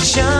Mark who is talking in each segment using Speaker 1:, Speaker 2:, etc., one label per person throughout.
Speaker 1: addiction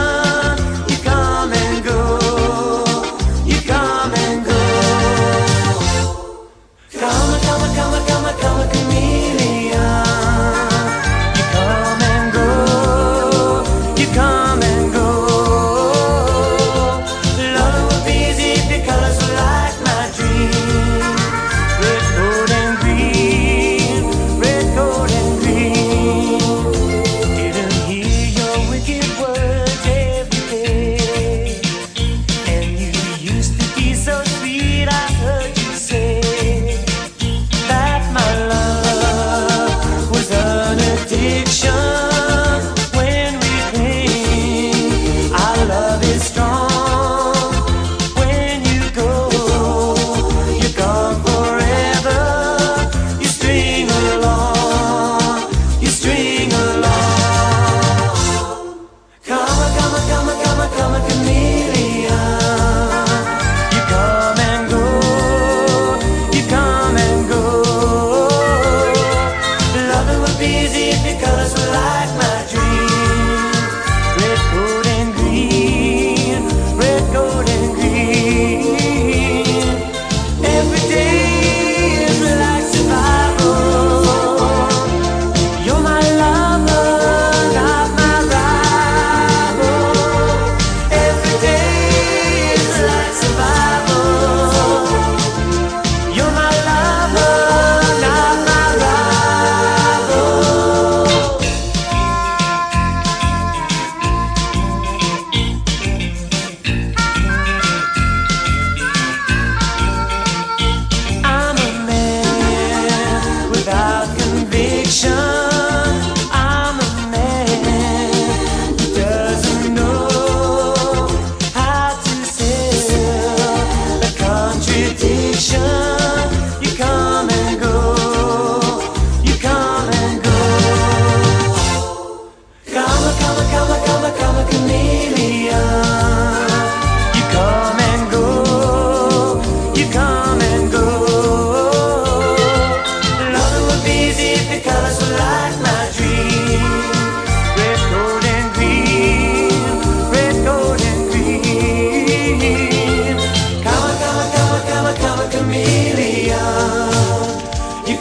Speaker 1: gotta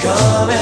Speaker 1: coming.